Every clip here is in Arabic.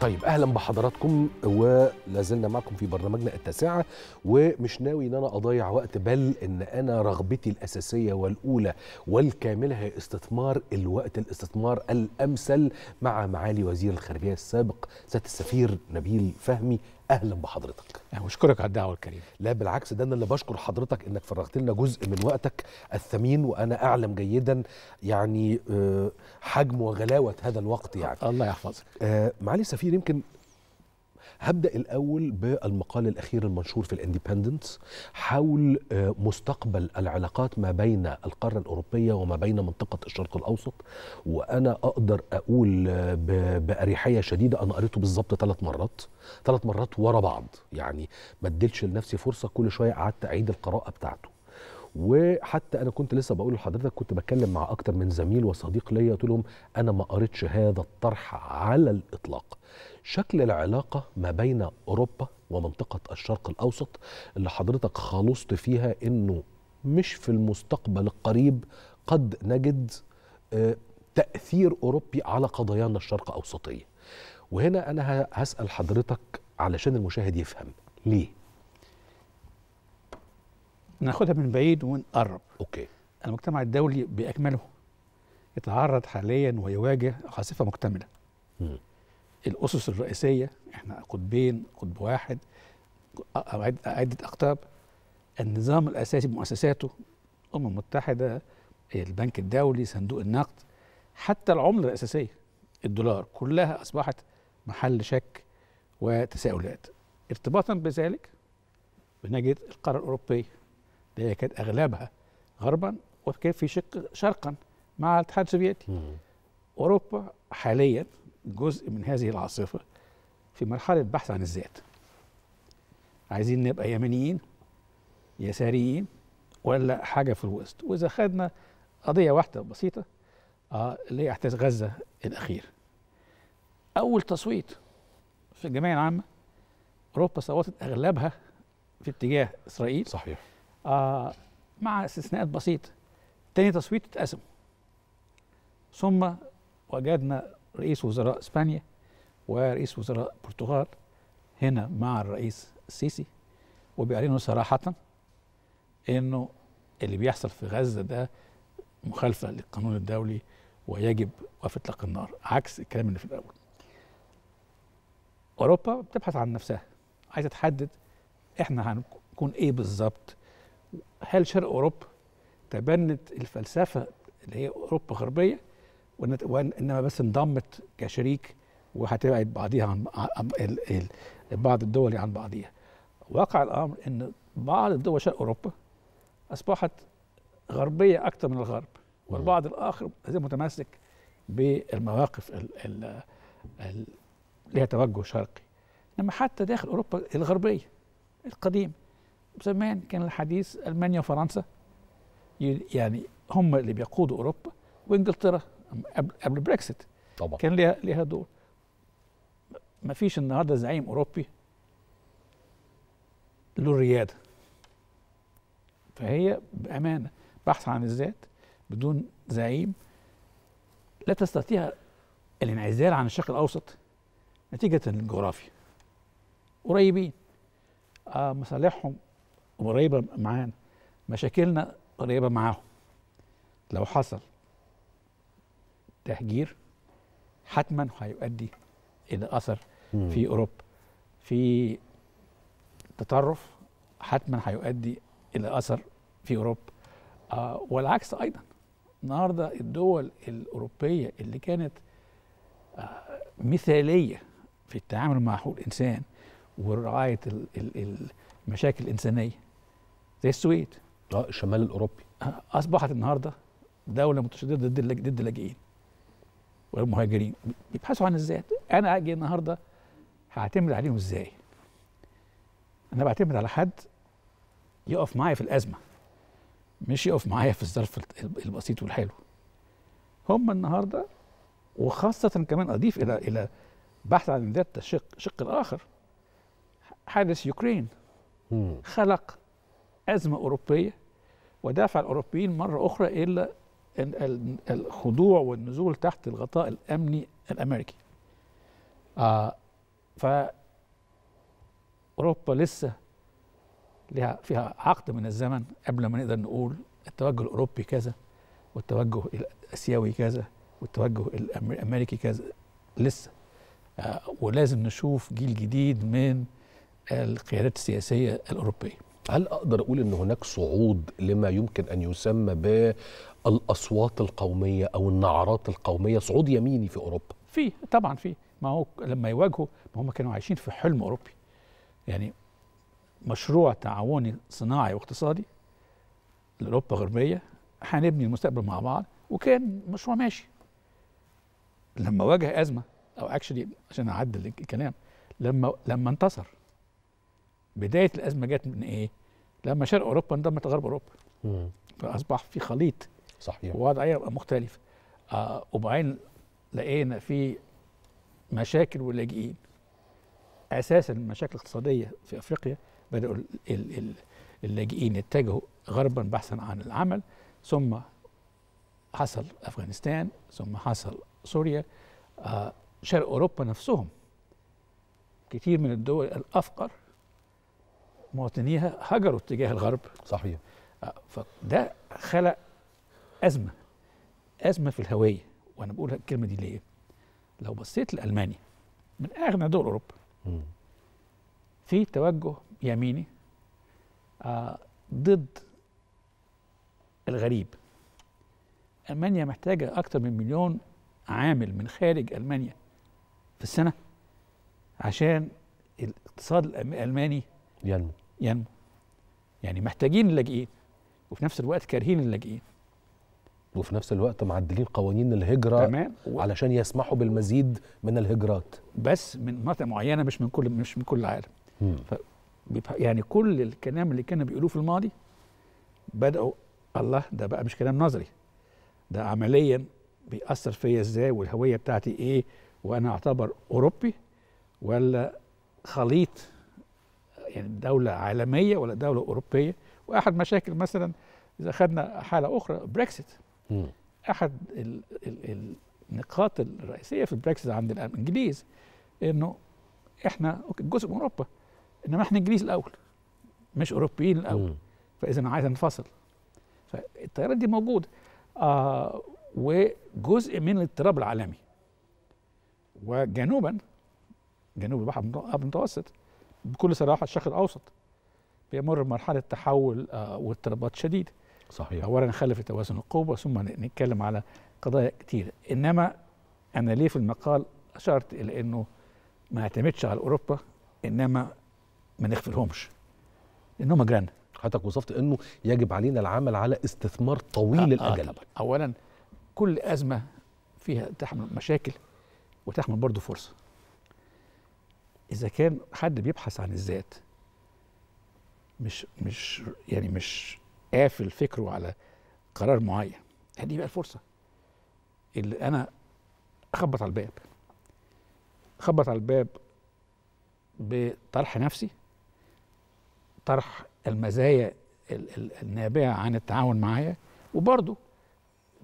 طيب أهلا بحضراتكم ولا زلنا معكم في برنامجنا التاسعه ومش ناوي إن أنا أضيع وقت بل إن أنا رغبتي الأساسية والأولى والكاملة هي استثمار الوقت الاستثمار الأمثل مع معالي وزير الخارجية السابق سياده السفير نبيل فهمي. أهلا بحضرتك. واشكرك على الدعوة الكريمة. لا بالعكس ده أنا اللي بشكر حضرتك إنك فرغت لنا جزء من وقتك الثمين وأنا أعلم جيدا يعني آه، حجم وغلاوة هذا الوقت يعني. الله يحفظك. آه، معالي السفير يمكن هبدأ الأول بالمقال الأخير المنشور في الاندبندنس حول آه، مستقبل العلاقات ما بين القارة الأوروبية وما بين منطقة الشرق الأوسط. وأنا أقدر أقول آه، بأريحية شديدة أنا قريته بالظبط ثلاث مرات ثلاث مرات ورا بعض. يعني ما اديتش لنفسي فرصة كل شوية قعدت أعيد القراءة بتاعته. وحتى أنا كنت لسه بقول لحضرتك كنت بتكلم مع أكتر من زميل وصديق ليا قلت لهم أنا ما قريتش هذا الطرح على الإطلاق. شكل العلاقة ما بين أوروبا ومنطقة الشرق الأوسط اللي حضرتك خلصت فيها إنه مش في المستقبل القريب قد نجد آه، تأثير أوروبي على قضايانا الشرق أوسطية. وهنا أنا ه- هسأل حضرتك علشان المشاهد يفهم. ليه؟ ناخدها من بعيد ونقرب. أوكي. المجتمع الدولي بأكمله يتعرض حاليا ويواجه عاصفة مكتملة. مم. الأسس الرئيسية إحنا قطبين قطب واحد عده أقطاب. النظام الأساسي بمؤسساته الأمم المتحدة البنك الدولي صندوق النقد حتى العملة الأساسية الدولار كلها أصبحت محل شك وتساؤلات. ارتباطا بذلك بنجد القارة الأوروبية اللي هي كانت أغلبها غربا وكان في شق شرقا مع الاتحاد السوفيتي. أوروبا حاليا جزء من هذه العاصفة في مرحلة بحث عن الذات. عايزين نبقى يمنيين يساريين ولا حاجة في الوسط؟ وإذا خدنا قضية واحدة بسيطة آه اللي هي إحداث غزة الأخير. أول تصويت في الجمعية العامة أوروبا صوتت أغلبها في اتجاه إسرائيل. صحيح. آه مع استثناءات بسيطة. تاني تصويت اتقسم. ثم وجدنا رئيس وزراء إسبانيا ورئيس وزراء البرتغال هنا مع الرئيس السيسي. وبيعلنوا صراحة إنه اللي بيحصل في غزة ده مخالفة للقانون الدولي ويجب وقف إطلاق النار عكس الكلام اللي في الأول. أوروبا بتبحث عن نفسها عايزة تحدد إحنا هنكون إيه بالظبط. هل شرق أوروبا تبنت الفلسفة اللي هي أوروبا غربية؟ وإن- وانما بس انضمت كشريك وهتبعد بعضيها عن بعض الدول عن بعضيها. واقع الأمر إن بعض الدول شرق أوروبا أصبحت غربية أكثر من الغرب والبعض الآخر زي متمسك بالمواقف ال- ال- ال- لها توجه شرقي. إنما حتى داخل أوروبا الغربية القديم زمان كان الحديث ألمانيا وفرنسا يعني هم اللي بيقودوا أوروبا وإنجلترا قبل قبل بريكسيت طبعا. كان ليها ليها دور. ما فيش النهارده زعيم أوروبي له الرياده فهي بأمانة بحث عن الذات بدون زعيم لا تستطيع الانعزال عن الشرق الأوسط نتيجة الجغرافيا. قريبين. آه مصالحهم قريبة معانا. مشاكلنا قريبة معاهم. لو حصل تهجير حتما هيؤدي إلى أثر مم. في أوروبا. في تطرف حتما هيؤدي إلى أثر في أوروبا. آه والعكس أيضا. النهارده الدول الأوروبية اللي كانت آه مثالية في التعامل مع حقوق الإنسان ورعاية ال- ال- المشاكل الإنسانية زي السويد. آه الشمال الأوروبي. آه، أصبحت النهارده دولة متشددة ضد ضد اللاجئين. والمهاجرين. بيبحثوا عن الذات أنا أجي النهارده هعتمد عليهم إزاي؟ أنا بعتمد على حد يقف معايا في الأزمة مش يقف معايا في الظرف البسيط والحلو. هم النهارده وخاصة كمان أضيف إلى إلى بحث عن الذات الشق الشق الآخر. حادث يوكرين. خلق أزمة أوروبية ودفع الأوروبيين مرة أخرى إلى ال- ال- الخضوع والنزول تحت الغطاء الأمني الأمريكي. آه ف أوروبا لسه لها فيها عقد من الزمن قبل ما نقدر نقول التوجه الأوروبي كذا والتوجه الآسيوي كذا والتوجه الأمريكي كذا لسه. آه ولازم نشوف جيل جديد من القيادات السياسية الأوروبية. هل أقدر أقول إن هناك صعود لما يمكن أن يسمى بالأصوات القومية أو النعرات القومية؟ صعود يميني في أوروبا. في طبعا في. ما هو لما يواجهوا ما هم كانوا عايشين في حلم أوروبي. يعني مشروع تعاوني صناعي واقتصادي لأوروبا الغربيه هنبني المستقبل مع بعض وكان مشروع ماشي. لما واجه أزمة أو اكشلي عشان أعدل الكلام لما لما انتصر. بداية الأزمة جت من إيه؟ لما شرق أوروبا انضمت لغرب أوروبا. مم. فأصبح في خليط. صحيح. ووضعية مختلفه آه وبعدين لقينا في مشاكل ولاجئين. أساسا المشاكل الاقتصادية في أفريقيا بدأوا ال- ال- ال- اللاجئين يتجهوا غربا بحثا عن العمل. ثم حصل أفغانستان ثم حصل سوريا. آه شرق أوروبا نفسهم كتير من الدول الأفقر مواطنيها هجروا اتجاه الغرب صحيح آه، فده خلق أزمة أزمة في الهوية وأنا بقول الكلمة دي ليه؟ لو بصيت لألمانيا من أغنى دول أوروبا مم. في توجه يميني آه ضد الغريب ألمانيا محتاجة أكتر من مليون عامل من خارج ألمانيا في السنة عشان الاقتصاد الالماني ينمو. ينمو. يعني محتاجين اللاجئين وفي نفس الوقت كارهين اللاجئين وفي نفس الوقت معدلين قوانين الهجرة تمام. و- علشان يسمحوا بالمزيد من الهجرات. بس من مناطق معينة مش من كل مش من كل العالم. بيبقى- يعني كل الكلام اللي كانوا بيقولوه في الماضي بدأوا الله ده بقى مش كلام نظري ده عمليا بيأثر فيا إزاي؟ والهوية بتاعتي إيه؟ وأنا أعتبر أوروبي ولا خليط يعني دولة عالمية ولا دولة أوروبية. وأحد مشاكل مثلا إذا خدنا حالة أخرى بريكسيت. أحد ال ال النقاط الرئيسية في البريكسيت عند الإنجليز إنه إحنا أوكي، جزء من أوروبا إنما إحنا إنجليز الأول مش أوروبيين الأول. مم. فإذا أنا عايز انفصل فالتيارات دي موجودة. آه وجزء من الاضطراب العالمي. وجنوبا جنوب البحر المتو- المتوسط بكل صراحة الشرق الأوسط بيمر بمرحلة تحول آه واضطرابات شديدة. صحيح. اولا نخلي توازن القوة ثم نتكلم على قضايا كتير. إنما أنا ليه في المقال أشرت إلى إنه ما نعتمدش على أوروبا إنما ما نغفلهمش. لانهم جيران حضرتك وصفت إنه يجب علينا العمل على استثمار طويل آه، الأجل. طبعا. اولا كل أزمة فيها تحمل مشاكل وتحمل برضه فرصة. إذا كان حد بيبحث عن الذات مش مش يعني مش قافل فكره على قرار معين هذه بقى الفرصة. اللي أنا أخبط على الباب. أخبط على الباب بطرح نفسي طرح المزايا ال- ال- النابعة عن التعاون معايا وبرضه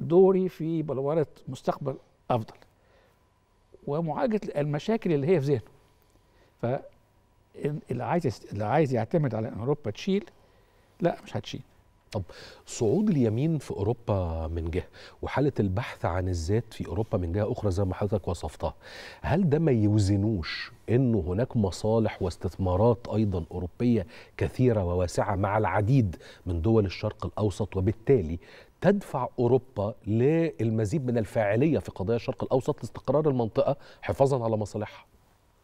دوري في بلورة مستقبل أفضل. ومعالجة المشاكل اللي هي في ذهنه. فاللي عايز اللي عايز يعتمد على أن أوروبا تشيل لا مش هتشيل. صعود اليمين في أوروبا من جهة وحالة البحث عن الذات في أوروبا من جهة أخرى زي ما حضرتك وصفتها هل ده ما يوزنوش انه هناك مصالح واستثمارات أيضا أوروبية كثيرة وواسعة مع العديد من دول الشرق الأوسط وبالتالي تدفع أوروبا للمزيد من الفاعلية في قضايا الشرق الأوسط لاستقرار المنطقة حفاظا على مصالحها؟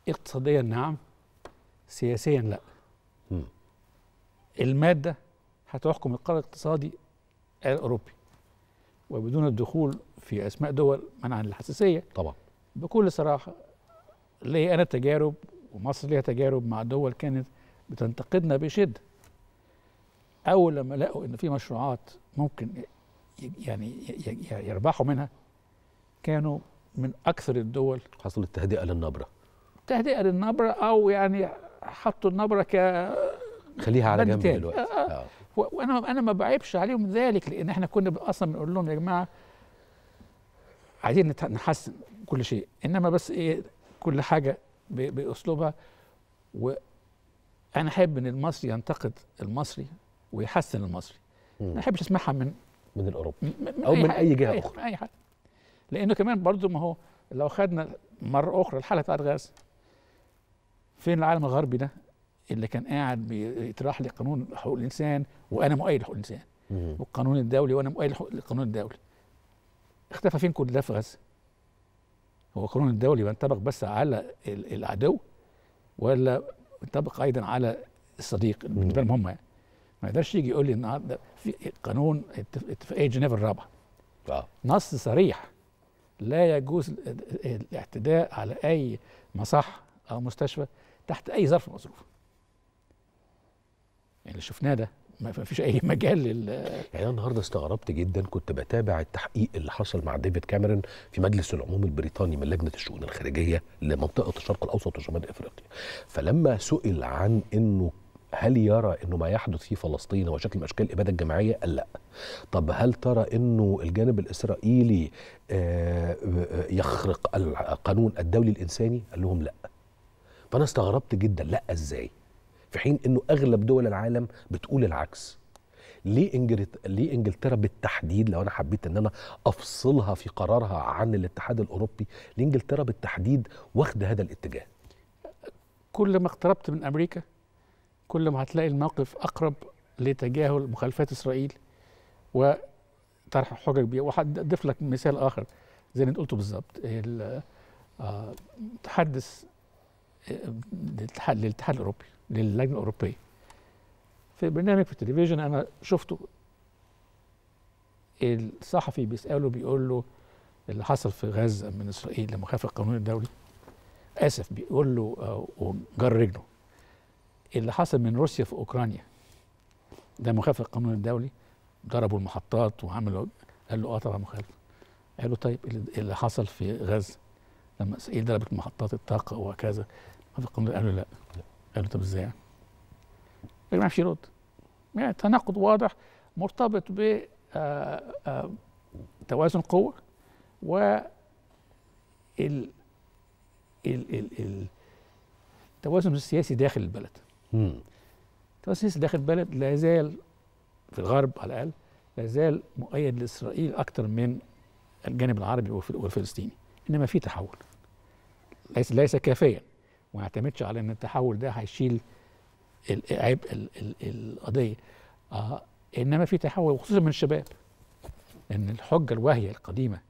اقتصاديا نعم سياسيا لا. المادة هتحكم القرار الاقتصادي الأوروبي وبدون الدخول في أسماء دول منعا للحساسية. طبعا. بكل صراحة ليا أنا تجارب ومصر ليها تجارب مع دول كانت بتنتقدنا بشدة. أول لما لقوا إن في مشروعات ممكن يعني يربحوا منها كانوا من أكثر الدول حصلت تهدئة للنبرة أو يعني حطوا النبرة ك خليها على جنب تاني. دلوقتي آه، آه. آه. وأنا أنا ما بعيبش عليهم ذلك لأن إحنا كنا أصلا بنقول لهم يا جماعة عايزين نحسن كل شيء إنما بس إيه كل حاجة بأسلوبها وأنا أحب إن المصري ينتقد المصري ويحسن المصري. ما أحبش أسمعها من من الاوروبي من أو من أي جهة أخرى. من أي حد لأنه كمان برضو ما هو لو خدنا مرة أخرى الحاله بتاعت غاز فين العالم الغربي ده اللي كان قاعد بيطرح لي قانون حقوق الإنسان وأنا مؤيد لحقوق الإنسان. والقانون الدولي وأنا مؤيد للقانون الدولي. اختفى فين كل ده في غزة؟ هو القانون الدولي بينطبق بس على ال- العدو ولا بينطبق أيضا على الصديق بالنسبة لهم هم يعني؟ ما يقدرش يجي يقول لي النهارده في قانون اتف- اتفاقيه جنيف الرابعه آه. نص صريح. لا يجوز ال- ال- الاعتداء على أي مصح أو مستشفى تحت أي ظرف من الظروف يعني اللي شفناه ده ما فيش أي مجال لل يعني أنا النهارده استغربت جدا كنت بتابع التحقيق اللي حصل مع ديفيد كاميرون في مجلس العموم البريطاني من لجنة الشؤون الخارجية لمنطقة الشرق الأوسط وشمال إفريقيا فلما سئل عن إنه هل يرى إنه ما يحدث في فلسطين هو شكل من أشكال الإبادة الجماعية؟ قال لا. طب هل ترى إنه الجانب الإسرائيلي آه، آه، يخرق القانون الدولي الإنساني؟ قال لهم لا. فأنا استغربت جدا لأ إزاي؟ في حين إنه أغلب دول العالم بتقول العكس. ليه انجلت... ليه إنجلترا بالتحديد لو أنا حبيت إن أنا أفصلها في قرارها عن الاتحاد الأوروبي ليه انجلترا بالتحديد واخدة هذا الاتجاه كل ما اقتربت من أمريكا كل ما هتلاقي الموقف أقرب لتجاهل مخالفات إسرائيل وطرح حجج بيها وهضيف لك مثال آخر زي اللي أنت قلته بالظبط ال- آه، متحدث آه، للاتحاد للاتحاد الأوروبي للجنة الأوروبية. في برنامج في التلفزيون أنا شفته. الصحفي بيسأله بيقول له اللي حصل في غزة من إسرائيل لمخالفه القانون الدولي. آسف بيقول له آه، وجر رجله. اللي حصل من روسيا في أوكرانيا ده مخالفه القانون الدولي ضربوا المحطات وعملوا قال له آه طبعا مخالفه قال له طيب اللي حصل في غزة لما إسرائيل ضربت محطات الطاقة وكذا. مخالفه القانون قال له لا. قال له طب إزاي يعني؟ ما يعرفش يرد يعني تناقض واضح مرتبط ب آه، آه، توازن قوة و ال ال ال ال التوازن السياسي داخل البلد. التوازن السياسي داخل البلد لا يزال في الغرب على الأقل لا يزال مؤيد لإسرائيل أكثر من الجانب العربي والف- والفلسطيني إنما في تحول. ليس ليس كافيا. وما يعتمدش على إن التحول ده هيشيل عبء ال- ال- القضية. آه إنما في تحول وخصوصا من الشباب. إن الحجة الواهية القديمة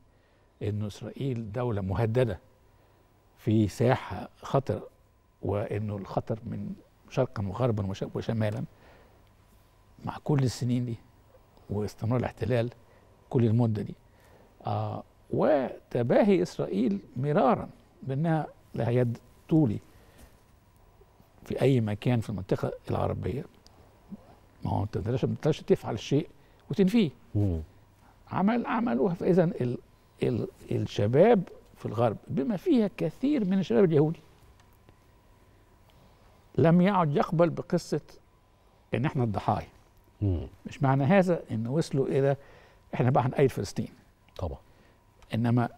انه إسرائيل دولة مهددة في ساحه خطر وانه الخطر من شرقا وغربا وش- وشمالا مع كل السنين دي واستمرار الاحتلال كل المدة دي. آه وتباهي إسرائيل مرارا بأنها لها يد طولي. في أي مكان في المنطقة العربية. ما هو أنت ما تقدرش- تفعل الشيء وتنفيه. مم. عمل عملوها. فإذا ال ال الشباب في الغرب بما فيها كثير من الشباب اليهودي لم يعد يقبل بقصة إن إحنا الضحايا. مش معنى هذا إن وصلوا إلى إحنا بقى هنأيد فلسطين. طبعا. إنما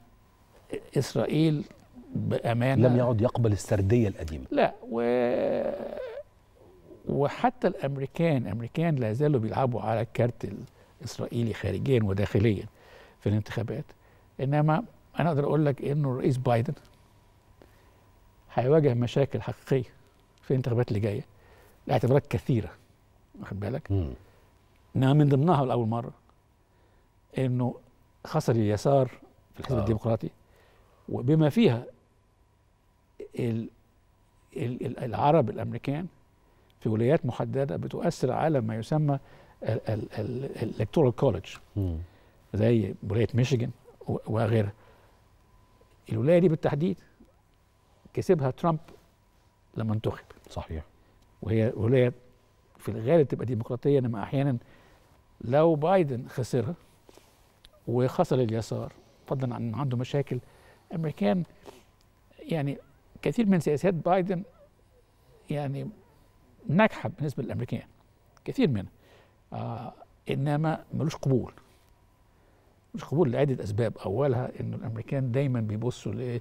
إسرائيل بأمانة لم يعد يقبل السردية القديمة لا و وحتى الأمريكان الامريكان لا زالوا بيلعبوا على الكارت الإسرائيلي خارجيا وداخليا في الانتخابات إنما أنا أقدر أقول لك إنه الرئيس بايدن هيواجه مشاكل حقيقية في الانتخابات اللي جاية لاعتبارات كثيرة واخد بالك. إنما من ضمنها لأول مرة إنه خسر اليسار في الحزب آه. الديمقراطي وبما فيها العرب الأمريكان في ولايات محددة بتؤثر على ما يسمى الالكتورال كولج. زي ولاية ميشيغان وغيرها. الولاية دي بالتحديد كسبها ترامب لما انتخب. صحيح. وهي ولاية في الغالب تبقى ديمقراطية إنما أحيانا لو بايدن خسرها وخسر اليسار فضلا عن عنده مشاكل أمريكان يعني كثير من سياسات بايدن يعني ناجحة بالنسبة للامريكان كثير منها. آه إنما ملوش قبول. مش قبول لعدة أسباب. أولها إنه الأمريكان دايما بيبصوا ل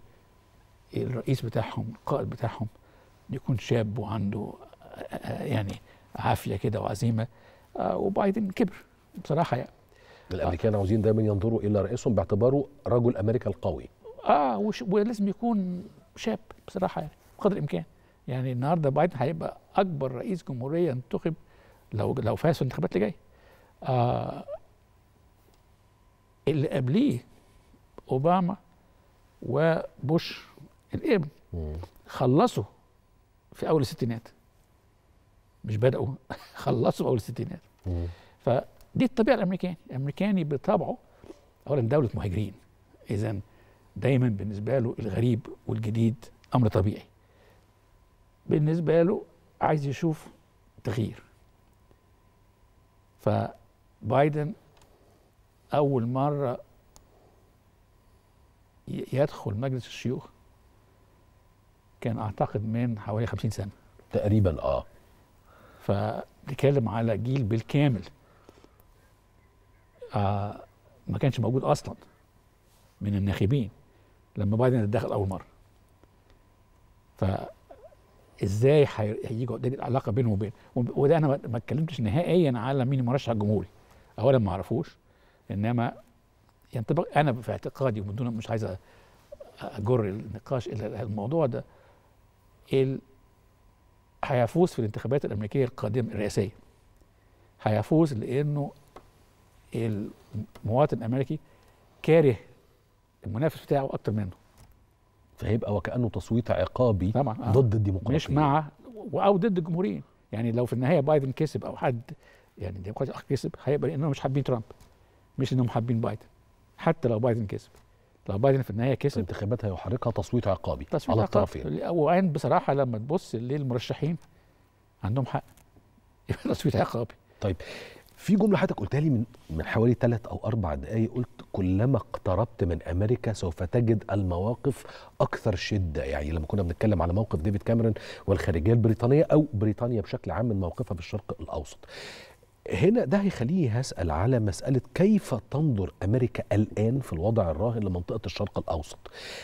الرئيس بتاعهم القائد بتاعهم يكون شاب وعنده آه، آه، يعني عافية كده وعزيمة. آه، وبايدن كبر بصراحة يعني. الأمريكان عاوزين دايما ينظروا إلى رئيسهم باعتباره رجل أمريكا القوي. آه ولازم يكون شاب بصراحة يعني بقدر الإمكان. يعني النهارده بايدن هيبقى أكبر رئيس جمهورية انتخب لو لو فاز في الانتخابات اللي جاية. آه اللي قبليه أوباما وبوش الابن خلصوا في أول الستينات. مش بدأوا خلصوا في أول الستينات. فدي الطبيعة الأمريكاني. الأمريكاني بطبعه اولا دولة مهاجرين. اذا دايما بالنسبة له الغريب والجديد أمر طبيعي. بالنسبة له عايز يشوف تغيير. فبايدن أول مرة ي- يدخل مجلس الشيوخ كان أعتقد من حوالي 50 سنة. تقريبا آه. فنتكلم على جيل بالكامل. آه ما كانش موجود أصلا من الناخبين. لما بايدن دخل أول مرة. فازاي هيجوا دي العلاقة بينه وبين وب- وده أنا ما- اتكلمتش نهائيا على مين المرشح الجمهوري. اولا ما أعرفوش إنما ينطبق أنا في اعتقادي ومن دون مش عايز أجر النقاش إلى الموضوع ده هيفوز في الانتخابات الأمريكية القادمة الرئاسية. هيفوز لأنه المواطن الأمريكي كاره المنافس بتاعه أكتر منه. فهيبقى وكأنه تصويت عقابي طبعا آه. ضد الديمقراطية. مش مع أو ضد الجمهوريين. يعني لو في النهاية بايدن كسب أو حد يعني ديمقراطي آخر كسب هيبقى لانهم مش حابين ترامب. مش إنهم حابين بايدن. حتى لو بايدن كسب. لو بايدن في النهاية كسب. الانتخابات هيحركها تصويت عقابي تصويت على. الطرفين. وعين بصراحة لما تبص للمرشحين عندهم حق. يبقى تصويت عقابي. في جملة حضرتك قلتها لي من من حوالي ثلاث أو أربع دقائق قلت كلما اقتربت من أمريكا سوف تجد المواقف أكثر شدة. يعني لما كنا بنتكلم على موقف ديفيد كاميرون والخارجية البريطانية أو بريطانيا بشكل عام من موقفها في الشرق الأوسط. هنا ده هيخليني هسأل على مسألة كيف تنظر أمريكا الآن في الوضع الراهن لمنطقة الشرق الأوسط؟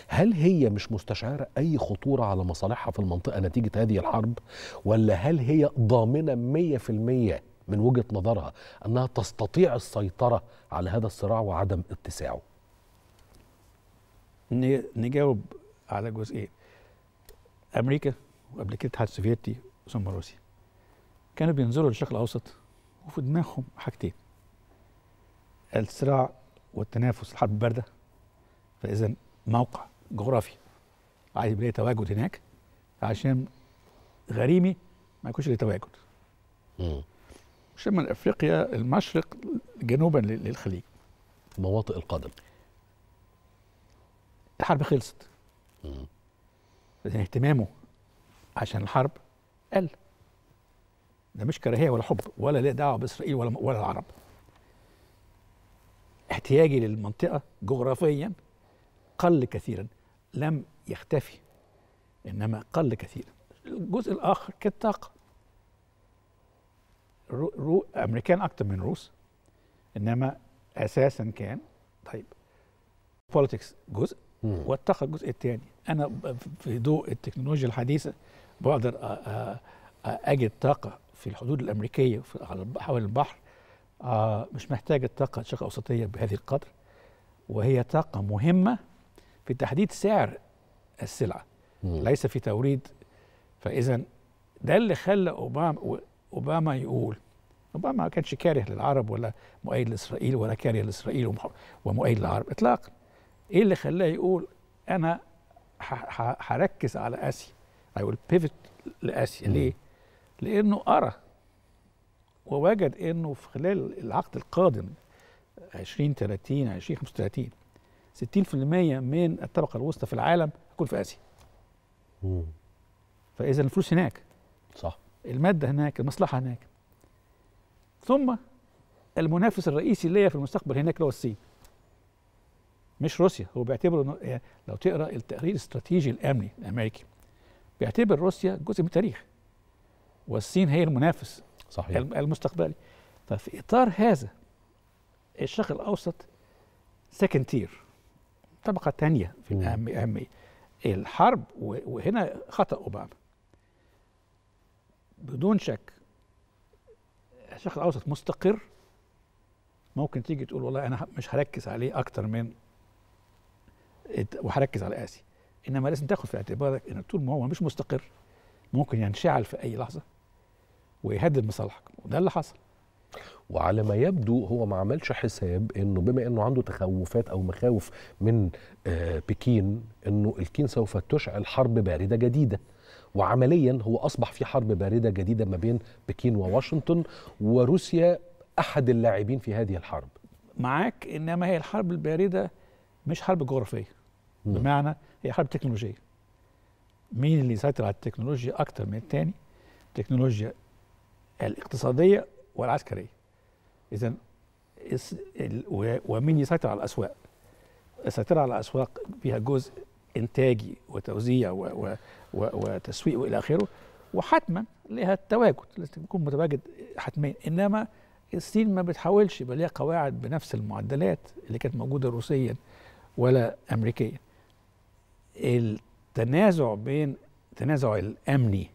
هل هي مش مستشعرة أي خطورة على مصالحها في المنطقة نتيجة هذه الحرب؟ ولا هل هي ضامنة مية في المية من وجهة نظرها أنها تستطيع السيطرة على هذا الصراع وعدم اتساعه. نجاوب على جزئين. أمريكا وقبل كده الاتحاد السوفيتي ثم روسيا. كانوا بينظروا للشرق الأوسط وفي دماغهم حاجتين. الصراع والتنافس الحرب الباردة. فإذا موقع جغرافي عايز يبقى تواجد هناك عشان غريمي ما يكونش ليه تواجد. شمال إفريقيا المشرق جنوبا لل- للخليج. مواطئ القدم. الحرب خلصت. لكن اهتمامه عشان الحرب قل. ده مش كراهية ولا حب ولا ليه دعوة بإسرائيل ولا ولا العرب. احتياجي للمنطقة جغرافيا قل كثيرا. لم يختفي إنما قل كثيرا. الجزء الآخر كالطاقة. رو رو أمريكان أكتر من روس إنما أساسا كان طيب بوليتكس جزء. والطاقه الجزء الثاني أنا في ضوء التكنولوجيا الحديثة بقدر أجد طاقة في الحدود الأمريكية حول البحر مش محتاج الطاقه الشرق الاوسطيه بهذه القدر وهي طاقة مهمة في تحديد سعر السلعة. ليس في توريد فاذا ده اللي خلى أوباما أوباما يقول أوباما ما كانش كاره للعرب ولا مؤيد لإسرائيل ولا كاره لإسرائيل ومؤيد للعرب اطلاقا إيه اللي خلاه يقول أنا هركز على آسيا I will pivot لآسيا. ليه؟ لأنه أرى ووجد إنه في خلال العقد القادم 20 30 20 35 60% من الطبقة الوسطى في العالم هتكون في آسيا مم. فإذا الفلوس هناك صح المادة هناك المصلحة هناك. ثم المنافس الرئيسي ليا في المستقبل هناك اللي هو الصين. مش روسيا هو بيعتبر يعني لو تقرأ التقرير الاستراتيجي الأمني الأمريكي بيعتبر روسيا جزء من التاريخ. والصين هي المنافس صحيح. الم- المستقبلي. ففي إطار هذا الشرق الأوسط سكند تير طبقة ثانية في الأهمية. الحرب وهنا خطأ أوباما. بدون شك الشرق الأوسط مستقر. ممكن تيجي تقول والله أنا مش هركز عليه أكتر من وهركز على اسيا إنما لازم تاخد في اعتبارك إن طول ما هو مش مستقر ممكن ينشعل في أي لحظة ويهدد مصالحك. وده اللي حصل. وعلى ما يبدو هو ما عملش حساب إنه بما إنه عنده تخوفات أو مخاوف من آه، بكين إنه الكين سوف تشعل حرب باردة جديدة. وعمليا هو أصبح في حرب باردة جديدة ما بين بكين وواشنطن وروسيا أحد اللاعبين في هذه الحرب. معاك إنما هي الحرب الباردة مش حرب جغرافية. مم. بمعنى هي حرب تكنولوجية. مين اللي يسيطر على التكنولوجيا أكتر من التاني؟ التكنولوجيا الاقتصادية والعسكرية. اذا الس- ال- و- ومين يسيطر على الأسواق؟ السيطره على الأسواق فيها جزء إنتاجي وتوزيع و و و وتسويق وإلى آخره وحتما لها التواجد لازم تكون متواجد حتميا إنما الصين ما بتحاولش يبقى ليها قواعد بنفس المعدلات اللي كانت موجودة روسيا ولا امريكيا. التنازع بين التنازع الأمني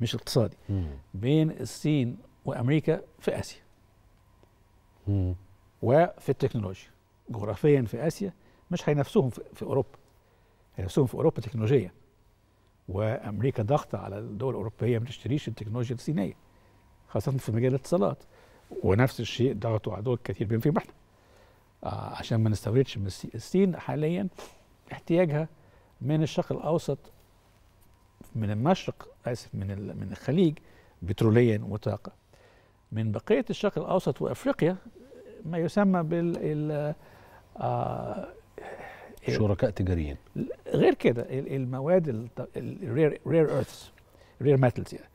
مش اقتصادي مم. بين الصين وأمريكا في آسيا. مم. وفي التكنولوجيا. جغرافيا في آسيا مش هينافسوهم في, في أوروبا. هينافسوهم في أوروبا تكنولوجيا وأمريكا ضغط على الدول الأوروبية ما تشتريش التكنولوجيا الصينية خاصة في مجال الاتصالات. ونفس الشيء ضغطوا على دول كثير بما فيهم إحنا آه عشان ما نستوردش من الصين حاليا احتياجها من الشرق الأوسط من المشرق آسف من من الخليج بتروليا وطاقه من بقية الشرق الأوسط وأفريقيا ما يسمى بال ال- شركاء تجاريين. غير كده ال- المواد ال rare rare earths rare metals يعني.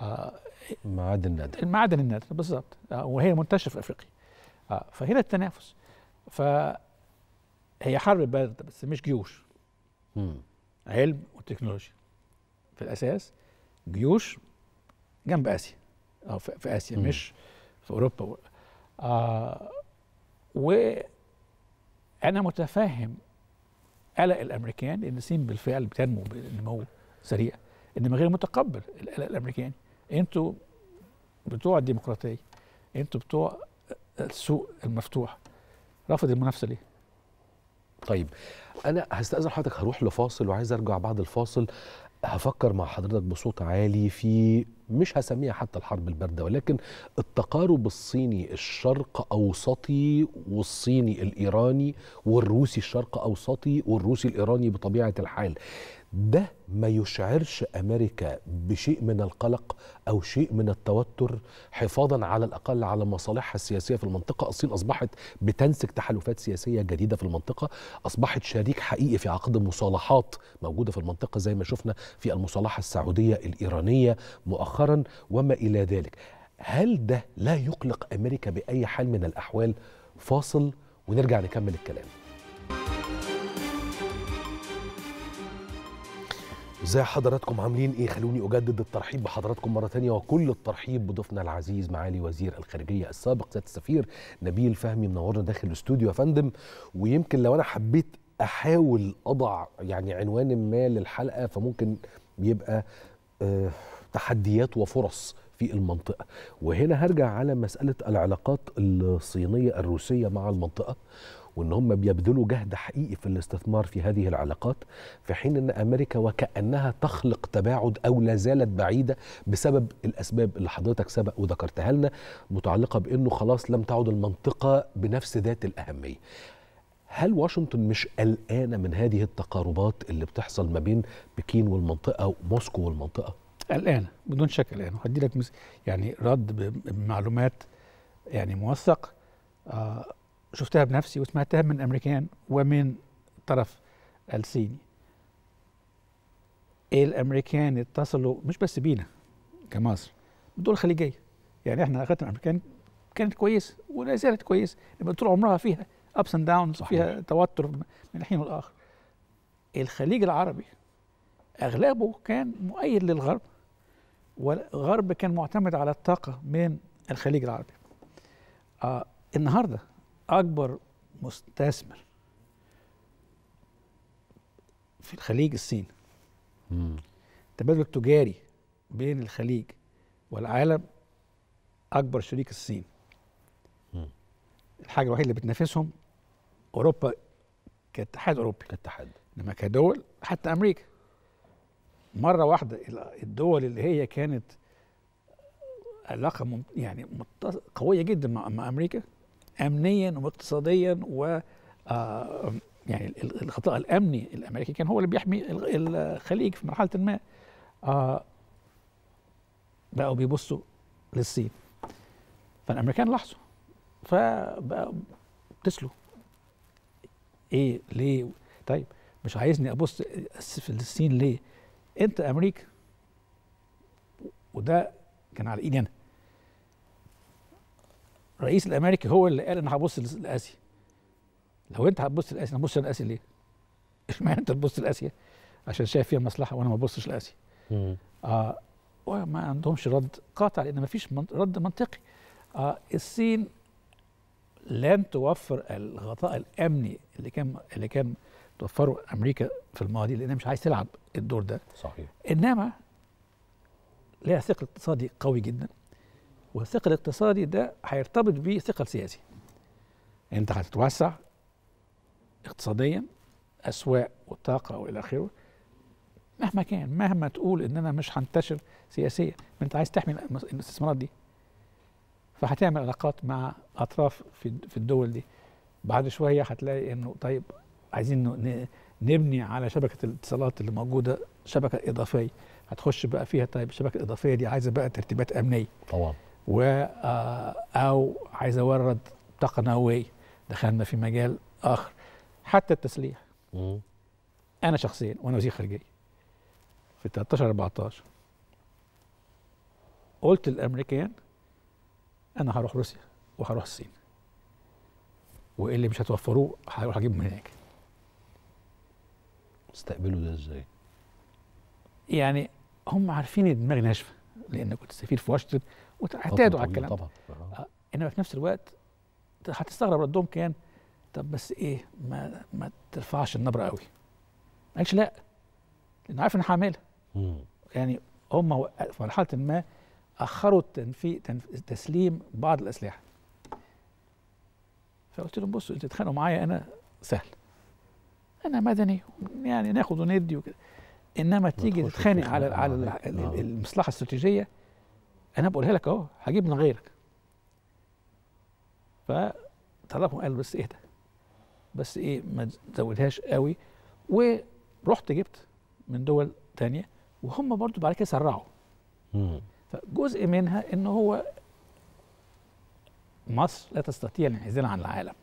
آه معادن النادر. المعادن النادرة بالظبط. آه وهي منتشرة في أفريقيا. آه فهنا التنافس. فهي حرب باردة بس مش جيوش. مم. علم وتكنولوجيا. في الأساس جيوش جنب آسيا. أو في, آسيا مم. مش في أوروبا. و- آه وأنا متفهم قلق الأمريكان لأن الصين بالفعل بتنمو بنمو سريع إنما غير متقبل القلق الأمريكاني أنتوا بتوع الديمقراطية أنتوا بتوع السوق المفتوح رافض المنافسة ليه؟ طيب أنا هستأذن حضرتك هروح لفاصل وعايز أرجع بعد الفاصل هفكر مع حضرتك بصوت عالي في مش هسميها حتى الحرب الباردة ولكن التقارب الصيني الشرق أوسطي والصيني الإيراني والروسي الشرق أوسطي والروسي الإيراني بطبيعة الحال. ده ما يشعرش أمريكا بشيء من القلق أو شيء من التوتر حفاظا على الأقل على مصالحها السياسية في المنطقة. الصين أصبحت بتنسج تحالفات سياسية جديدة في المنطقة أصبحت شريك حقيقي في عقد مصالحات موجودة في المنطقة زي ما شفنا في المصالحة السعودية الإيرانية مؤخرا وما إلى ذلك. هل ده لا يقلق أمريكا بأي حال من الأحوال؟ فاصل ونرجع نكمل الكلام. ازي حضراتكم عاملين إيه؟ خلوني أجدد الترحيب بحضراتكم مرة تانية وكل الترحيب بضيفنا العزيز معالي وزير الخارجية السابق سيادة السفير نبيل فهمي منورنا داخل الاستوديو يا فندم. ويمكن لو أنا حبيت أحاول أضع يعني عنوان ما للحلقة فممكن يبقى آه تحديات وفرص في المنطقة وهنا هرجع على مسألة العلاقات الصينية الروسية مع المنطقة وإن هم بيبذلوا جهد حقيقي في الاستثمار في هذه العلاقات في حين إن أمريكا وكأنها تخلق تباعد أو لا زالت بعيدة بسبب الأسباب اللي حضرتك سبق وذكرتها لنا متعلقة بإنه خلاص لم تعد المنطقة بنفس ذات الأهمية. هل واشنطن مش قلقانة من هذه التقاربات اللي بتحصل ما بين بكين والمنطقة وموسكو والمنطقة؟ قلقانه بدون شك قلقانه وهدي لك يعني رد بمعلومات يعني موثق آه شفتها بنفسي وسمعتها من أمريكان ومن الطرف الصيني. الأمريكان اتصلوا مش بس بينا كمصر بالدول الخليجية. يعني إحنا علاقتنا الامريكان كانت كويسه ولا زالت كويسه يبقى طول عمرها فيها ups and downs. فيها توتر من الحين والآخر. الخليج العربي أغلبه كان مؤيد للغرب. والغرب كان معتمد على الطاقة من الخليج العربي. آه النهارده أكبر مستثمر في الخليج الصين. التبادل التجاري بين الخليج والعالم أكبر شريك الصين. مم. الحاجة الوحيدة اللي بتنافسهم أوروبا كاتحاد أوروبي. كاتحاد. إنما كدول حتى أمريكا. مرة واحدة ال- الدول اللي هي كانت علاقة يعني قوية جدا مع, أمريكا امنيا واقتصاديا و آه، يعني ال- الغطاء الأمني الأمريكي كان هو اللي بيحمي ال- الخليج في مرحلة ما. آه، بقوا بيبصوا للصين. فالأمريكان لاحظوا. فبقوا اتصلوا إيه؟ ليه؟ طيب مش عايزني أبص في الصين ليه؟ انت أمريكا وده كان على ايدي أنا الرئيس الامريكي هو اللي قال أنا هبص لآسيا لو انت هتبص لآسيا أنا هبص لآسيا ليه؟ اشمعنى انت تبص لآسيا؟ عشان شايف فيها مصلحة وأنا ما ببصش لآسيا. آه وما عندهمش رد قاطع لأن ما فيش من رد منطقي آه الصين لن توفر الغطاء الأمني اللي كان اللي كان توفره أمريكا في الماضي لأنها مش عايز تلعب الدور ده. صحيح. إنما لها ثقل اقتصادي قوي جدا والثقل الاقتصادي ده هيرتبط بيه ثقل سياسي. أنت هتتوسع اقتصاديا أسواق وطاقة وإلى آخره. مهما كان مهما تقول ان أنا مش هنتشر سياسيا ما أنت عايز تحمي الاستثمارات دي. فهتعمل علاقات مع أطراف في في الدول دي. بعد شوية هتلاقي إنه طيب عايزين نبني على شبكة الاتصالات اللي موجودة شبكة إضافية. هتخش بقى فيها طيب الشبكة الإضافية دي عايزة بقى ترتيبات أمنية. طبعا. و آه، أو عايز اورد طاقة نووية. دخلنا في مجال آخر حتى التسليح. مم. أنا شخصيا وأنا وزير خارجية في 13 14 قلت للأمريكان أنا هروح روسيا وهروح الصين. واللي مش هتوفروه هروح اجيبه من هناك. استقبلوا ده إزاي؟ يعني هم عارفين إن دماغي ناشفة لأن كنت سفير في واشنطن واعتادوا على الكلام ده. طبعا آه. إنما في نفس الوقت هتستغرب ردهم كان طب بس إيه ما ما ترفعش النبرة قوي ما قالش لأ لأنه عارف ان هعملها. يعني هم في مرحلة ما أخروا التنفي تنف... تسليم بعض الأسلحة فقلت لهم بصوا أنتوا تتخانقوا معايا أنا سهل أنا مدني يعني ناخد وندي وكده. إنما تيجي تتخانق على على آه. المصلحة الاستراتيجية أنا بقولها لك أهو هجيب من غيرك. فطلبهم قالوا بس اهدى. بس إيه ما تزودهاش قوي. ورحت جبت من دول تانية وهم برضو بعد كده سرعوا. فجزء منها إن هو مصر لا تستطيع الانعزال عن العالم.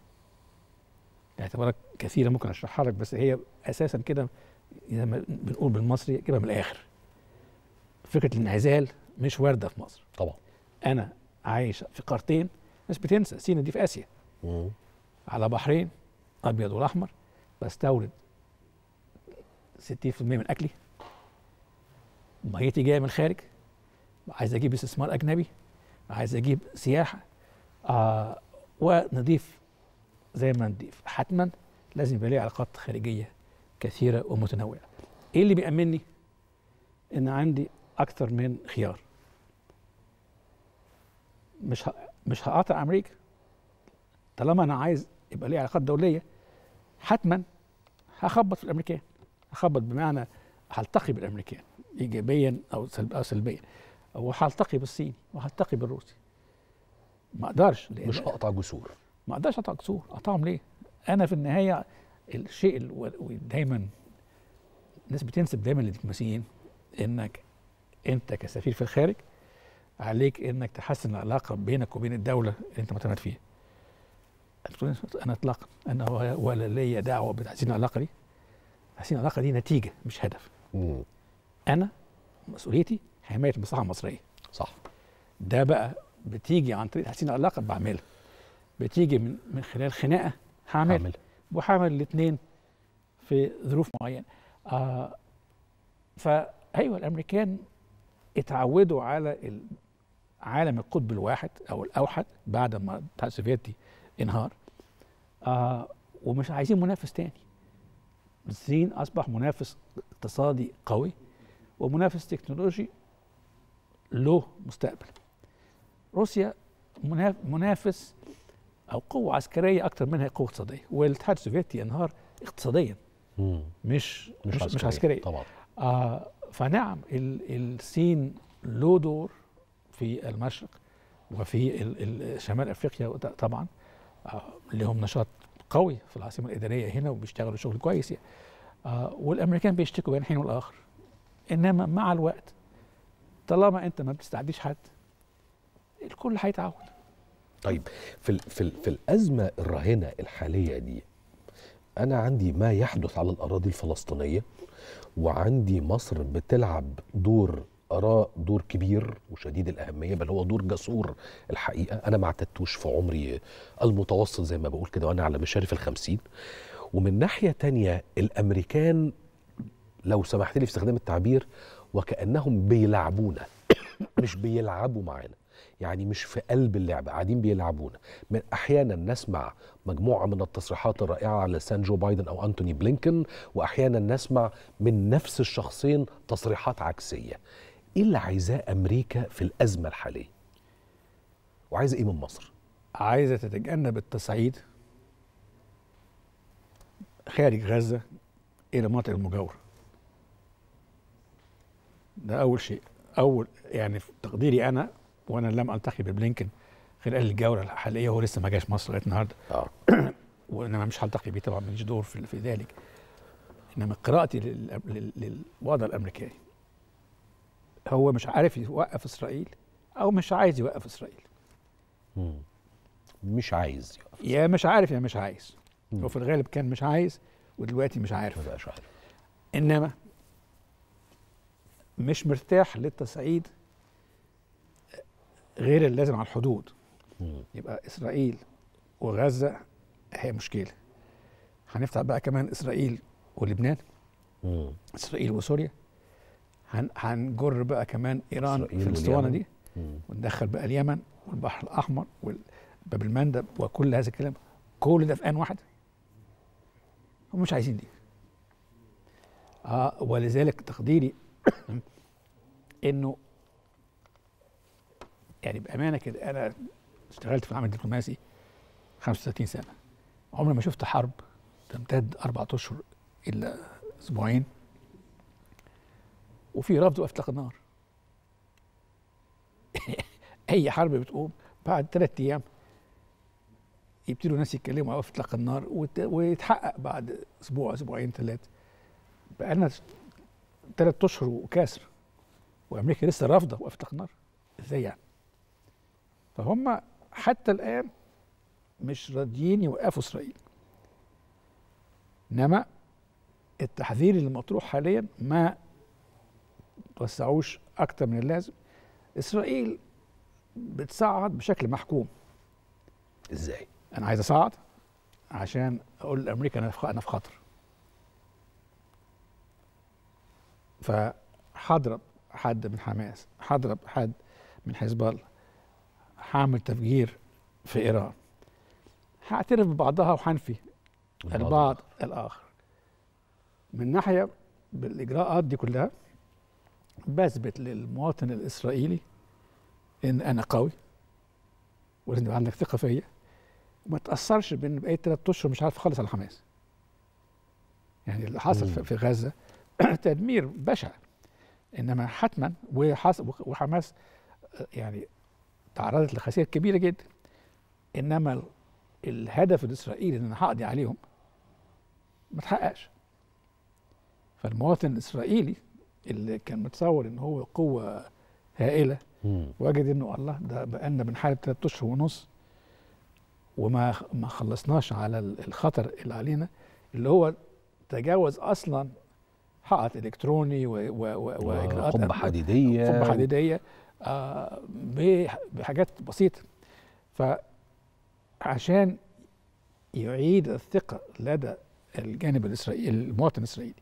اعتبارات كثيرة ممكن أشرحها لك بس هي أساسا كده زي ما بنقول بالمصري جيبها من الآخر. فكرة الانعزال مش وارده في مصر. طبعا. أنا عايش في قارتين الناس بتنسى سينا دي في آسيا. مم. على بحرين أبيض والأحمر بستورد 60% من أكلي. ميتي جاية من الخارج. عايز أجيب استثمار أجنبي. عايز أجيب سياحة. آه ونضيف زي ما نضيف حتما لازم يبقى لي علاقات خارجية كثيرة ومتنوعة. إيه اللي بيأمنني إن عندي أكثر من خيار. مش ه... مش هقاطع أمريكا. طالما أنا عايز يبقى لي علاقات دولية حتما هخبط في الأمريكان. هخبط بمعنى هلتقي بالأمريكان ايجابيا أو سلب أو سلبيا. وهلتقي بالصيني وهلتقي بالروسي. ما أقدرش مش هقطع جسور. ما أقدرش أقطع جسور. أقطعهم ليه؟ أنا في النهاية الشيء اللي ودايما الناس بتنسب دايما للدبلوماسيين إنك أنت كسفير في الخارج عليك إنك تحسن العلاقة بينك وبين الدولة اللي أنت معتمد فيها. أنا اطلاقا أنا ولا- ليا دعوة بتحسين العلاقة دي. تحسين العلاقة دي نتيجة مش هدف. مم. أنا مسؤوليتي حماية المصلحة المصرية. صح ده بقى بتيجي عن طريق تحسين العلاقة بعملها. بتيجي من من خلال خناقة هعملها. هعمل وحامل الاثنين في ظروف معينة. آه فأيوة الأمريكان اتعودوا على ال- عالم القطب الواحد أو الأوحد بعد ما الاتحاد السوفيتي انهار. آه ومش عايزين منافس تاني. الصين أصبح منافس اقتصادي قوي ومنافس تكنولوجي له مستقبل. روسيا مناف- منافس أو قوة عسكرية أكتر منها قوة اقتصادية والاتحاد السوفيتي انهار اقتصاديا مم. مش مش, مش. عسكريا طبعا آه فنعم ال- الصين له دور في المشرق وفي ال- ال- شمال أفريقيا طبعا آه لهم نشاط قوي في العاصمة الإدارية هنا وبيشتغلوا شغل كويس يعني. آه والأمريكان بيشتكوا بين حين والاخر إنما مع الوقت طالما أنت ما بتستعديش حد الكل هيتعود طيب في في في الأزمة الراهنة الحالية دي أنا عندي ما يحدث على الأراضي الفلسطينية وعندي مصر بتلعب دور اراه دور كبير وشديد الأهمية بل هو دور جسور الحقيقة. أنا ما اعتدتوش في عمري المتوسط زي ما بقول كده وأنا على مشارف الخمسين. ومن ناحية تانية الأمريكان لو سمحت لي في استخدام التعبير وكأنهم بيلعبونا مش بيلعبوا معانا. يعني مش في قلب اللعبة قاعدين بيلعبونا. من أحيانا نسمع مجموعة من التصريحات الرائعة على لسان جو بايدن أو أنتوني بلينكن وأحيانا نسمع من نفس الشخصين تصريحات عكسية. إيه اللي عايزاه أمريكا في الأزمة الحالية؟ وعايزة إيه من مصر؟ عايزة تتجنب التصعيد خارج غزة إلى المناطق المجاورة. ده أول شيء. أول يعني في تقديري أنا وأنا لم ألتقي ببلينكن خلال الجولة الحالية هو لسه ما جاش مصر لغاية النهارده. آه. وانما مش هلتقي بيه طبعا ماليش دور في, في ذلك. إنما قراءتي لل- لل- للوضع الامريكاني هو مش عارف يوقف إسرائيل أو مش عايز يوقف إسرائيل. مم. مش عايز يقف يا مش عارف يا مش عايز. هو في الغالب كان مش عايز ودلوقتي مش ما عارف بقاش عارف. إنما مش مرتاح للتصعيد غير اللازم على الحدود. يبقى إسرائيل وغزة هي مشكلة هنفتح بقى كمان إسرائيل ولبنان مم. إسرائيل وسوريا هن هنجر بقى كمان إيران في الأسطوانة. دي مم. وندخل بقى اليمن والبحر الأحمر وباب المندب وكل هذا الكلام كل ده في آن واحد هم مش عايزين دي آه ولذلك تقديري إنه يعني بأمانة كده أنا اشتغلت في العمل الدبلوماسي 35 سنة. عمري ما شفت حرب تمتد أربع أشهر إلا أسبوعين. وفي رفض واطلاق النار أي حرب بتقوم بعد ثلاث أيام يبتدوا الناس يتكلموا على اطلاق النار ويتحقق بعد أسبوع أسبوعين ثلاثة بقى لنا ثلاث أشهر وكاسر وأمريكا لسه رافضة وقف النار إزاي يعني؟ فهم حتى الآن مش راضيين يوقفوا إسرائيل. إنما التحذير اللي مطروح حاليا ما توسعوش أكتر من اللازم. إسرائيل بتصعد بشكل محكوم. إزاي؟ أنا عايز أصعد عشان أقول لأمريكا أنا في خطر. فهضرب حد من حماس هضرب حد من حزب الله. هعمل تفجير في إيران. هعترف ببعضها وهنفي البعض الآخر. من ناحية بالإجراءات دي كلها بثبت للمواطن الإسرائيلي إن أنا قوي ولازم يبقى عندك ثقة فيا وما تأثرش بإن بقيت ثلاث أشهر مش عارف أخلص على حماس يعني اللي حصل في- مم. في غزة تدمير بشع. إنما حتما وحماس يعني تعرضت لخسائر كبيرة جدا. إنما ال- الهدف الإسرائيلي ان أنا هقضي عليهم ما تحققش فالمواطن الإسرائيلي اللي كان متصور إن هو قوة هائلة. وجد إنه الله ده بقالنا بنحارب ثلاث أشهر ونص وما ما خلصناش على ال- الخطر اللي علينا اللي هو تجاوز أصلا حائط إلكتروني وإجراءات قبة حديدية. آه بح- بحاجات بسيطة. فعشان يعيد الثقة لدى الجانب الإسرائيلي المواطن الإسرائيلي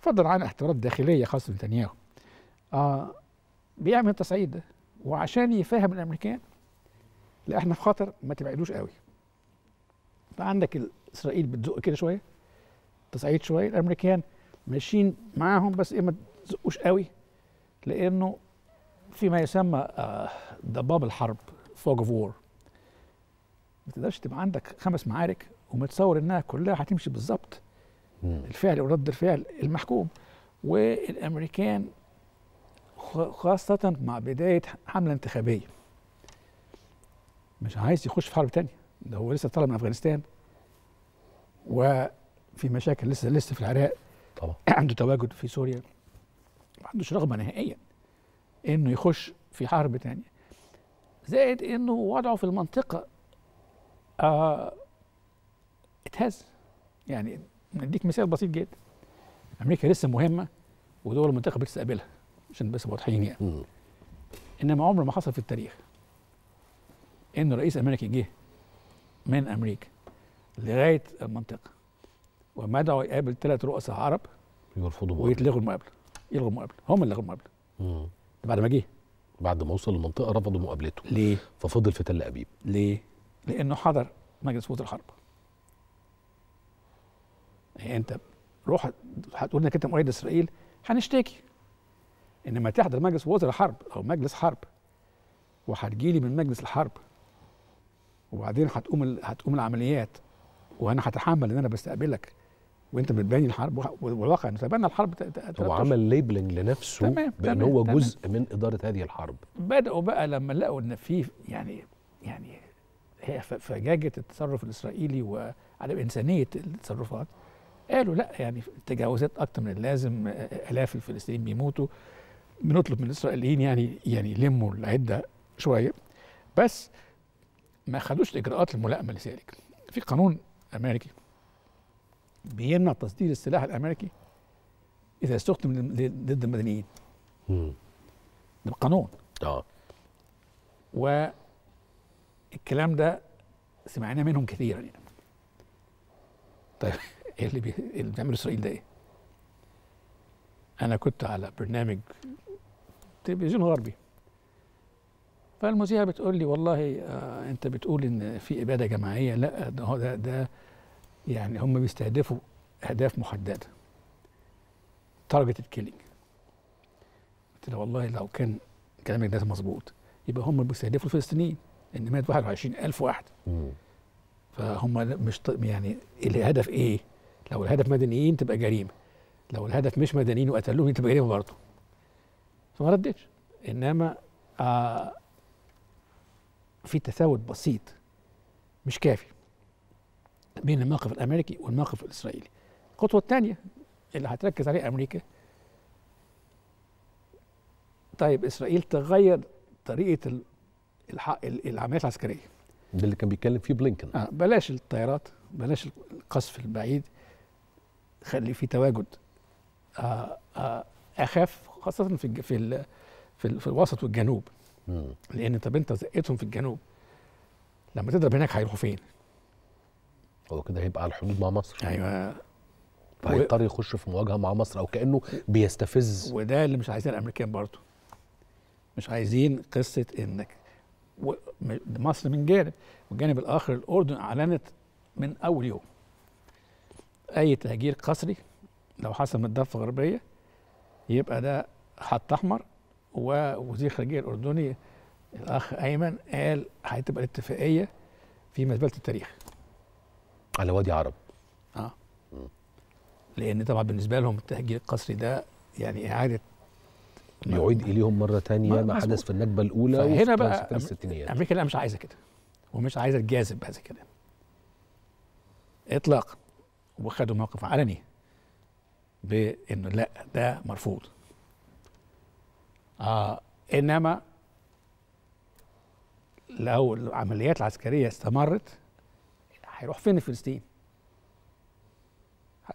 فضلا عن احترامات داخلية خاصة نتنياهو آه بيعمل تصعيد ده. وعشان يفهم الأمريكان لا إحنا في خطر ما تبعدوش قوي. فعندك اسرائيل بتزق كده شوية تصعيد شوية الأمريكان ماشيين معاهم بس إيه ما تزقوش قوي لأنه فيما يسمى ضباب الحرب fog of war ما تقدرش تبقى عندك خمس معارك ومتصور إنها كلها هتمشي بالظبط. الفعل ورد الفعل المحكوم. والأمريكان خاصة مع بداية حملة انتخابية. مش عايز يخش في حرب تانية. ده هو لسه طالع من أفغانستان. وفي مشاكل لسه لسه في العراق. طبعا. عنده تواجد في سوريا. ما عندوش رغبة نهائيا. إنه يخش في حرب تانية زائد إنه وضعه في المنطقة آه اتهز يعني نديك مثال بسيط جدا أمريكا لسه مهمة ودول المنطقة بتستقبلها عشان بس واضحين يعني. إنما عمر ما حصل في التاريخ ان رئيس امريكي جه من أمريكا لغاية المنطقة ومدعو يقابل ثلاث رؤساء عرب يرفضوا. ويتلغوا المقابلة يلغوا المقابلة هم اللي لغوا المقابلة. بعد ما جه. بعد ما وصل المنطقة رفضوا مقابلته. ليه؟ ففضل في تل ابيب ليه؟ لأنه حضر مجلس وزراء الحرب. يعني أنت روح هتقول إنك أنت مؤيد إسرائيل هنشتكي. إنما تحضر مجلس وزراء حرب أو مجلس حرب وهتجيلي من مجلس الحرب. وبعدين هتقوم ال- هتقوم العمليات وأنا هتحمل إن أنا بستقبلك. وانت بتبني الحرب والواقع إنه تبنى الحرب هو. عمل ليبلنج لنفسه تمام، بان تمام، هو تمام. جزء من إدارة هذه الحرب بدأوا بقى لما لقوا إن في يعني يعني هي ف- فجاجة التصرف الإسرائيلي وعدم إنسانية التصرفات قالوا لأ يعني تجاوزات أكتر من اللازم آلاف الفلسطينيين بيموتوا بنطلب من الإسرائيليين يعني يعني يلموا العدة شوية بس ما خدوش الإجراءات الملائمة لذلك في قانون أمريكي بيمنع تصدير السلاح الأمريكي إذا استخدم ضد المدنيين. مم. ده قانون آه. والكلام ده سمعناه منهم كثيرا يعني. طيب إيه اللي, بي... اللي بيعمله إسرائيل ده إيه؟ أنا كنت على برنامج تلفزيون غربي. فالمذيعة بتقول لي والله آه أنت بتقول إن في إبادة جماعية. لأ ده ده, ده يعني هم بيستهدفوا أهداف محددة. targeted killing قلت لها والله لو كان كلامك ده مظبوط يبقى هم بيستهدفوا الفلسطينيين إن مات 21 ألف واحد. مم. فهم مش يعني الهدف إيه؟ لو الهدف مدنيين تبقى جريمة لو الهدف مش مدنيين وقتلوهم تبقى جريمة برضه. فما ردتش. إنما آه في تفاوت بسيط مش كافي. بين الموقف الأمريكي والموقف الإسرائيلي. الخطوة الثانية اللي هتركز عليها أمريكا طيب إسرائيل تغير طريقة العمليات العسكرية. ده اللي كان بيتكلم فيه بلينكن. آه بلاش الطيارات بلاش القصف البعيد خلي في تواجد. آه آه اخف خاصة في الج- في ال- في, ال- في الوسط والجنوب. مم. لأن طب أنت زقتهم في الجنوب لما تضرب هناك هيروحوا فين؟ هو كده هيبقى على الحدود مع مصر. أيوه. فهيضطر يخش في مواجهة مع مصر أو كأنه بيستفز. وده اللي مش عايزين الأمريكان برضه. مش عايزين قصة إنك مصر من جانب والجانب الآخر الأردن أعلنت من أول يوم. أي تهجير قسري لو حصل من الضفه الغربية يبقى ده خط أحمر ووزير الخارجية الأردني الأخ أيمن قال هتبقى الاتفاقية في مزبلة التاريخ. على وادي عرب. آه. لأن طبعا بالنسبة لهم التهجير القسري ده يعني إعادة يعيد إليهم مرة تانية ما- حدث. في النكبه الأولى فهنا وفي بقى في الستينيات أمريكا لا مش عايزة كده. ومش عايزة تجاذب بهذا الكلام. اطلاقا. وخدوا موقف علني بإنه لا ده مرفوض. آه إنما لو العمليات العسكرية استمرت هيروح فين فلسطين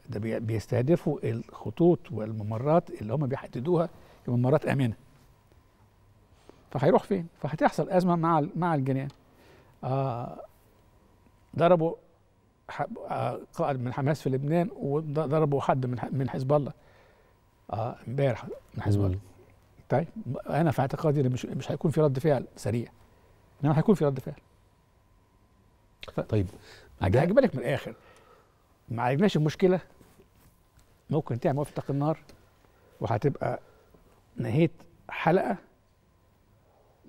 ده بي- بيستهدفوا الخطوط والممرات اللي هم بيحددوها كممرات آمنة فهيروح فين؟ فهتحصل أزمة مع مع الجنان. آه ضربوا آه قائد من حماس في لبنان وضربوا حد من من حزب الله آه امبارح من حزب. الله. طيب أنا في اعتقادي إن مش مش هيكون في رد فعل سريع إنما هيكون في رد فعل. طيب هجيب لك من الآخر. ما عالجناش المشكلة. ممكن تعمل اطلاق النار وهتبقى نهايه حلقة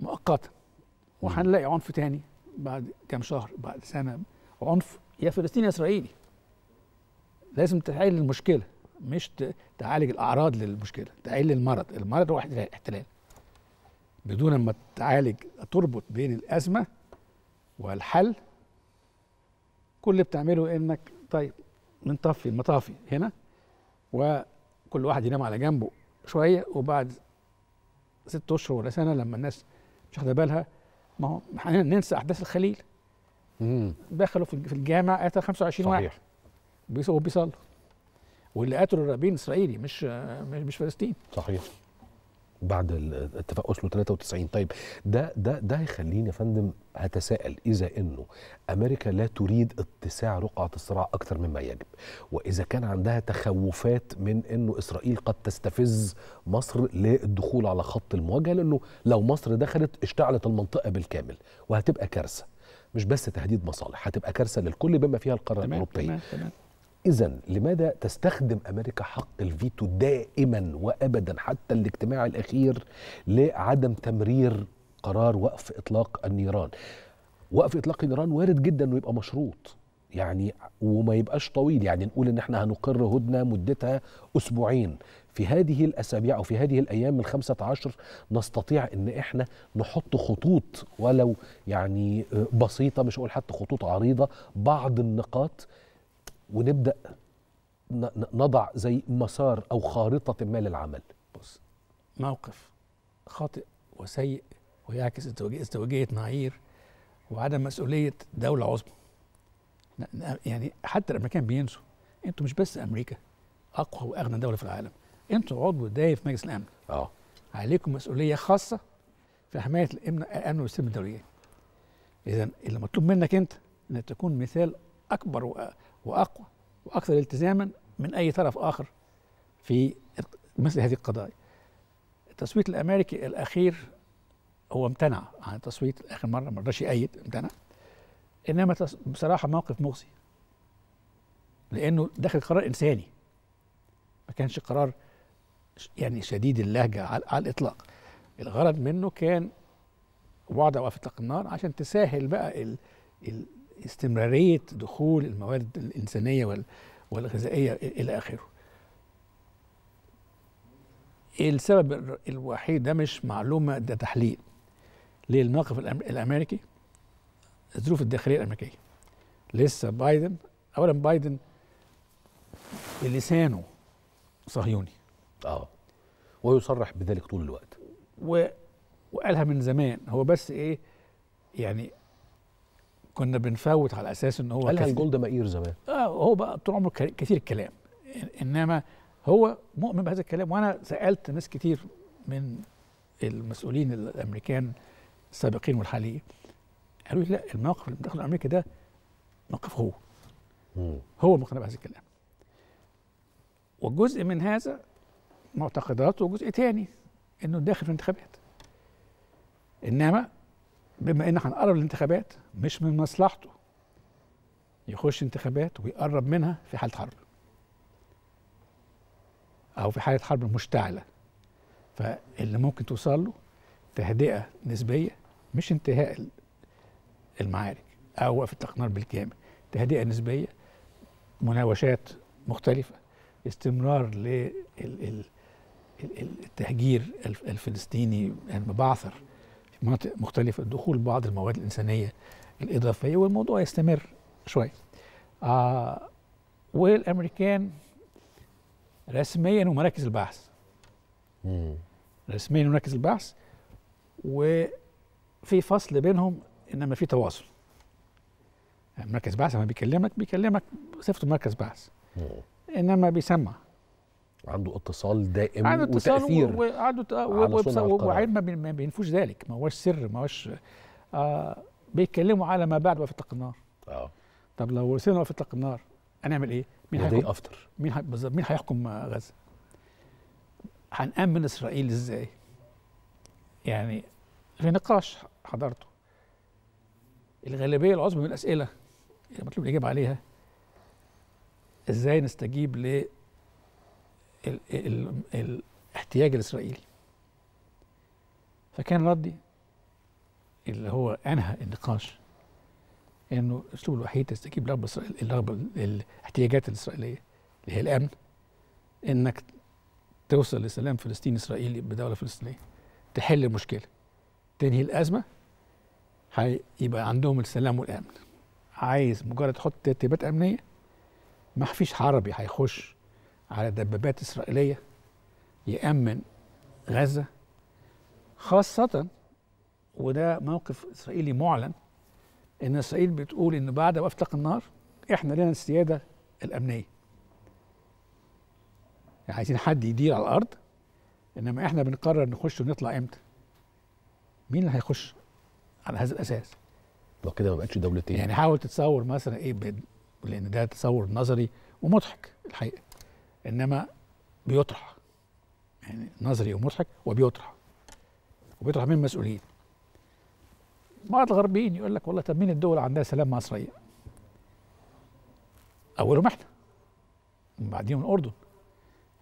مؤقتة وهنلاقي عنف تاني بعد كام شهر بعد سنة. عنف يا فلسطيني يا إسرائيلي. لازم تحل المشكلة مش تعالج الأعراض للمشكلة تعالج المرض. المرض هو احتلال. بدون ما تعالج تربط بين الأزمة والحل كل اللي بتعمله انك طيب نطفي المطافي هنا وكل واحد ينام على جنبه شوية وبعد ست أشهر ولا سنة لما الناس مش واخدة بالها ما هو هننسى أحداث الخليل. مم. دخلوا في الجامع قتل 25 واحد. صحيح. بيصلوا بيصلوا واللي قتلوا الرابين إسرائيلي مش مش مش فلسطين. صحيح. بعد اتفاق اوسلو 93 طيب ده ده ده هيخليني يا فندم هتساءل إذا إنه أمريكا لا تريد اتساع رقعة الصراع أكثر مما يجب وإذا كان عندها تخوفات من إنه إسرائيل قد تستفز مصر للدخول على خط المواجهة لأنه لو مصر دخلت اشتعلت المنطقة بالكامل وهتبقى كارثة. مش بس تهديد مصالح هتبقى كارثة للكل بما فيها القارة الأوروبية. تمام تمام. إذا لماذا تستخدم أمريكا حق الفيتو دائما وأبدا حتى الاجتماع الأخير لعدم تمرير قرار وقف إطلاق النيران؟ وقف إطلاق النيران وارد جدا أنه يبقى مشروط يعني وما يبقاش طويل يعني نقول إن إحنا هنقر هدنة مدتها أسبوعين. في هذه الأسابيع أو في هذه الأيام الخمسة عشر نستطيع إن إحنا نحط خطوط ولو يعني آه، بسيطة مش هقول حتى خطوط عريضة بعض النقاط ونبدأ نضع زي مسار أو خارطة ما للعمل. بص. موقف خاطئ وسيء ويعكس ازدواجية معايير وعدم مسؤولية دولة عظمى. يعني حتى الأمريكان بينسوا. أنتوا مش بس أمريكا أقوى وأغنى دولة في العالم. أنتوا عضو دايم في مجلس الأمن. آه. عليكم مسؤولية خاصة في حماية الأمن الأمن والسلم الدوليين إذا اللي مطلوب منك أنت أنك تكون مثال أكبر وأقوى وأكثر التزاما من أي طرف آخر في مثل هذه القضايا. التصويت الأمريكي الأخير هو امتنع عن التصويت آخر مرة ما رضاش يأيد امتنع. إنما تص- بصراحة موقف مخزي لأنه داخل قرار إنساني. ما كانش قرار يعني شديد اللهجة على, الإطلاق. الغرض منه كان وضع وقف إطلاق النار عشان تسهل بقى ال ال استمرارية دخول المواد الإنسانية وال والغذائية إلى آخره. السبب الوحيد ده مش معلومة ده تحليل للموقف الأمريكي الظروف الداخلية الأمريكية. لسه بايدن أولا بايدن بلسانه صهيوني. آه. ويصرح بذلك طول الوقت. و... وقالها من زمان. هو بس إيه يعني كنا بنفوت على أساس إن هو قالها كثير- الجولدا مائير زمان؟ آه هو بقى طول عمره كثير الكلام إنما هو مؤمن بهذا الكلام وأنا سألت ناس كتير من المسؤولين الأمريكان السابقين والحاليين قالوا لي لا الموقف اللي داخل أمريكا ده موقف هو. مم. هو مقتنع بهذا الكلام. وجزء من هذا معتقدات وجزء تاني إنه داخل في الانتخابات. إنما بما إن هنقرب الانتخابات مش من مصلحته يخش انتخابات ويقرب منها في حالة حرب. أو في حالة حرب مشتعلة. فاللي ممكن توصل له تهدئة نسبية مش انتهاء المعارك أو وقف اطلاق نار بالكامل. تهدئة نسبية مناوشات مختلفة استمرار للتهجير الفلسطيني المبعثر في مناطق مختلفة دخول بعض المواد الإنسانية الإضافية والموضوع يستمر شوية. آه والأمريكان رسميا ومراكز البحث. مم. رسميا ومراكز البحث وفي فصل بينهم إنما في تواصل. يعني مركز بحث لما بيكلمك بيكلمك صفته مركز بحث. إنما بيسمع. عنده اتصال دائم عنده اتصال وتأثير وعنده ت- و- على وبص- صنع القرار. وبعدين ما بين- ما بينفوش ذلك ما هوش سر ما هوش آه بيتكلموا على ما بعد اطلاق النار آه طب لو وصلنا اطلاق النار هنعمل إيه؟ مين هيحكم افتر مين مين هيحكم غزة؟ هنأمن إسرائيل إزاي؟ يعني في نقاش حضرته الغالبية العظمى من الأسئلة اللي مطلوب الإجابة عليها إزاي نستجيب ال ال الاحتياج الإسرائيلي. فكان ردي اللي هو أنهى النقاش إنه الاسلوب الوحيد تستجيب اسرائيل الرغبه الاحتياجات الإسرائيلية اللي هي الأمن إنك توصل لسلام فلسطيني إسرائيلي بدولة فلسطينية تحل المشكلة. تنهي الأزمة هيبقى عندهم السلام والأمن. عايز مجرد تحط ترتيبات أمنية ما فيش عربي هيخش على دبابات إسرائيلية يأمن غزة خاصة وده موقف إسرائيلي معلن إن إسرائيل بتقول إن بعد اطلاق النار إحنا لنا السيادة الأمنية. يعني عايزين حد يدير على الأرض إنما إحنا بنقرر نخش ونطلع إمتى؟ مين اللي هيخش على هذا الأساس؟ لو كده ما بقتش دولتين يعني حاول تتصور مثلا إيه بين لأن ده تصور نظري ومضحك الحقيقة. إنما بيطرح. يعني نظري ومضحك وبيطرح. وبيطرح من مسؤولين بعض الغربيين يقول لك والله طب مين الدول عندها سلام مع إسرائيل؟ أولهم إحنا. وبعدين الأردن.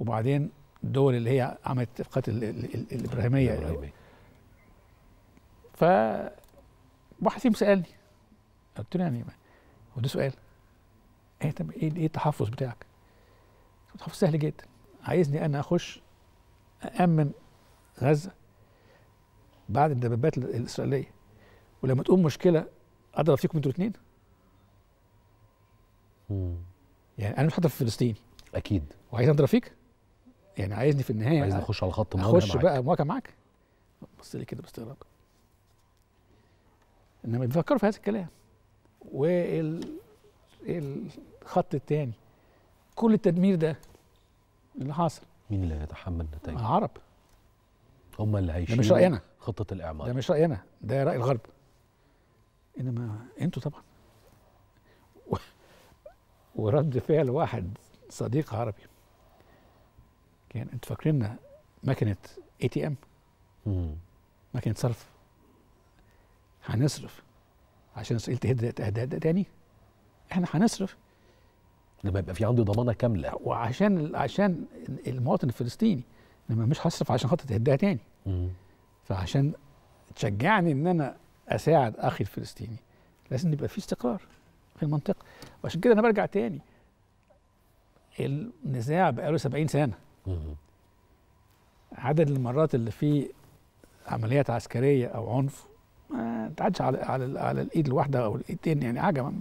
وبعدين الدول اللي هي عملت اتفاقات ال- ال- ال- الإبراهيمية. الإبراهيمية. ف واحد فيهم سألني. قلت له يعني هو ده سؤال. إيه طب إيه إيه التحفظ بتاعك؟ التحفظ سهل جدا. عايزني أنا أخش أأمن غزة بعد الدبابات ال- الإسرائيلية. ولما تقوم مشكلة أضرب فيكم أنتوا الاتنين. مم. يعني أنا مش هضرب في فلسطين. أكيد. وعايز أضرب فيك؟ يعني عايزني في النهاية عايز نخش على خط مواجهه أخش معاك. بقى مواجهة معاك. بص لي كده باستغراب. إنما بيفكروا في هذا الكلام. وال الخط الثاني كل التدمير ده اللي حاصل مين اللي هيتحمل نتائج مع عرب هم اللي ده هيشيلوا مش رأيي أنا. خطة ده مش رأيي أنا. ده رأي الغرب. إنما أنتوا طبعا. و- ورد فعل واحد صديق عربي. كان أنتوا فاكريننا مكنة اي تي ام. مكنة صرف. هنصرف. عشان اسرائيل تهد تهدد تاني. إحنا هنصرف. لما يبقى في عندي ضمانة كاملة. وعشان عشان المواطن الفلسطيني انما مش هصرف عشان خاطر تهدها تاني. مم. فعشان تشجعني إن أنا أساعد أخي الفلسطيني لازم يبقى في استقرار في المنطقة. وعشان كده أنا برجع تاني. النزاع بقاله 70 سنة. مم. عدد المرات اللي فيه عمليات عسكرية أو عنف ما تعدش على على على الإيد الواحدة أو الإيدين يعني حاجة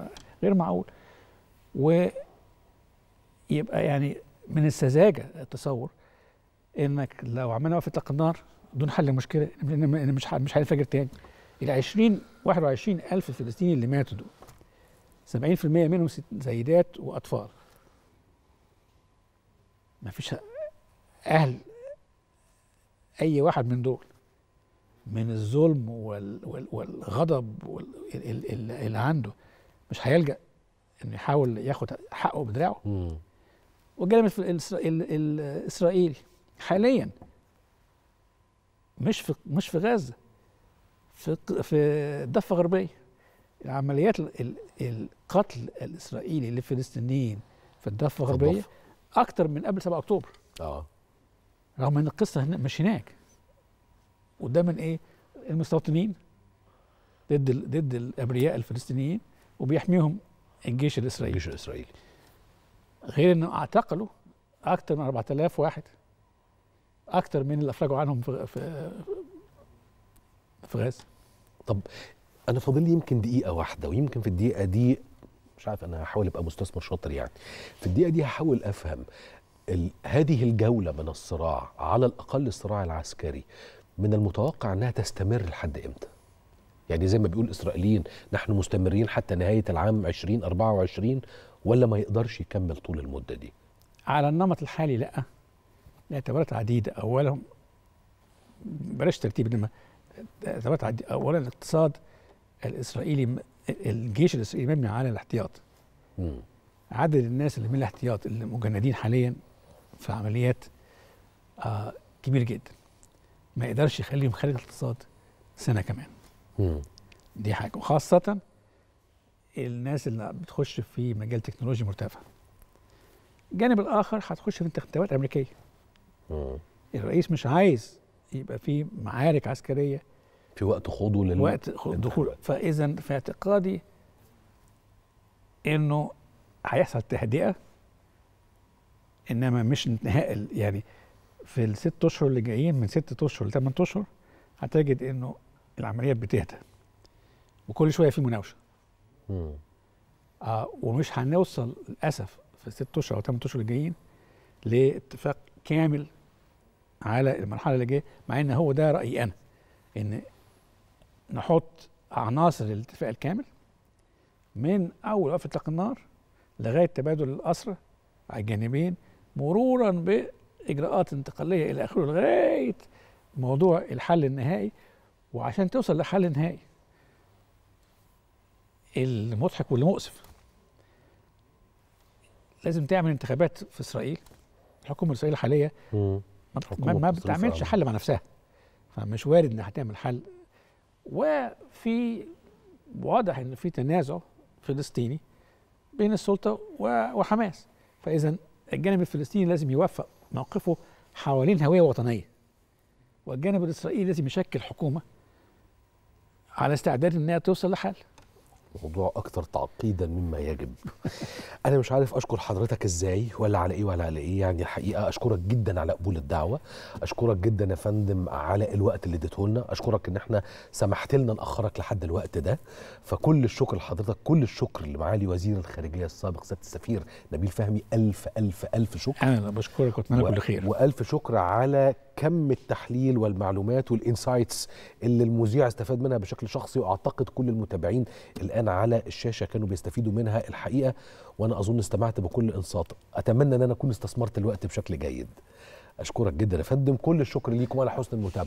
غير معقول. ويبقى يعني من السذاجه التصور إنك لو عملنا وقفه النار دون حل المشكلة إن مش مش هينفجر تاني. ال 20 21 ألف فلسطيني اللي ماتوا دول 70% منهم سيدات وأطفال. ما فيش أهل أي واحد من دول من الظلم وال وال والغضب وال ال- ال- اللي عنده مش هيلجأ إنه يحاول ياخد حقه بدراعه. والجانب الاسرائيلي حاليا. مش في مش في غزة في في الضفه الغربيه العمليات ال- ال- القتل الإسرائيلي للفلسطينيين في الضفه الغربية. أكتر من قبل 7 أكتوبر. آه. رغم إن القصة هنا مش هناك. وده من إيه؟ المستوطنين ضد ضد الأبرياء الفلسطينيين وبيحميهم الجيش الإسرائيلي. الجيش الإسرائيلي. غير إنه اعتقلوا أكثر من 4000 واحد. أكثر من اللي أفرجوا عنهم في في في غزه أنا فاضل لي يمكن دقيقة واحدة ويمكن في الدقيقة دي مش عارف أنا هحاول أبقى مستثمر شاطر يعني. في الدقيقة دي هحاول أفهم هذه الجولة من الصراع على الأقل الصراع العسكري من المتوقع أنها تستمر لحد إمتى؟ يعني زي ما بيقول الاسرائيليين نحن مستمرين حتى نهاية العام 2024 ولا ما يقدرش يكمل طول المدة دي؟ على النمط الحالي لا. لاعتبارات عديدة. اولا بلاش ترتيب انما اعتبارات عديده اولا الاقتصاد الإسرائيلي م- الجيش الإسرائيلي مبني على الاحتياط. مم. عدد الناس اللي من الاحتياط اللي مجندين حاليا في عمليات آه كبير جدا. ما يقدرش يخليهم خارج الاقتصاد سنة كمان. مم. دي حاجة. وخاصة الناس اللي بتخش في مجال تكنولوجي مرتفع. الجانب الآخر هتخش في انتخابات أمريكية. مم. الرئيس مش عايز يبقى في معارك عسكرية. في وقت خوضه لل وقت دخول فاذا في اعتقادي إنه هيحصل تهدئة إنما مش انتهاء يعني في الست أشهر اللي جايين من ست أشهر لثمان أشهر هتجد إنه العمليات بتهدى. وكل شوية في مناوشة. آه ومش هنوصل للأسف في الست أشهر أو ثمان أشهر اللي جايين لاتفاق كامل على المرحلة اللي جاية مع إن هو ده رأيي أنا إن نحط عناصر الاتفاق الكامل من أول وقف إطلاق النار لغاية تبادل الاسرى على الجانبين مرورا بإجراءات انتقالية إلى آخره لغاية موضوع الحل النهائي وعشان توصل لحل نهائي المضحك واللي مؤسف لازم تعمل انتخابات في إسرائيل الحكومة الإسرائيلية الحاليه. ما- ما, بتعملش. حل مع نفسها فمش وارد إنها هتعمل حل وفي واضح إن في تنازع فلسطيني بين السلطة وحماس فاذا الجانب الفلسطيني لازم يوفق موقفه حوالين هوية وطنية والجانب الإسرائيلي لازم يشكل حكومة على استعداد إنها توصل لحل موضوع أكثر تعقيدا مما يجب. أنا مش عارف أشكر حضرتك إزاي ولا على إيه ولا على إيه. يعني الحقيقة أشكرك جدا على قبول الدعوة. أشكرك جدا يا فندم على الوقت اللي اديته لنا. أشكرك إن إحنا سمحت لنا نأخرك لحد الوقت ده. فكل الشكر لحضرتك كل الشكر لمعالي وزير الخارجية السابق سيادة السفير نبيل فهمي. ألف ألف ألف شكر. أنا بشكرك وأتمنى و- كل خير. وألف شكر على كم التحليل والمعلومات والانسايتس اللي المذيع استفاد منها بشكل شخصي وأعتقد كل المتابعين الآن على الشاشة كانوا بيستفيدوا منها الحقيقة وأنا أظن استمعت بكل إنصات. أتمنى إن أنا أكون استثمرت الوقت بشكل جيد. أشكرك جدا يا فندم. كل الشكر ليكم على حسن المتابعة.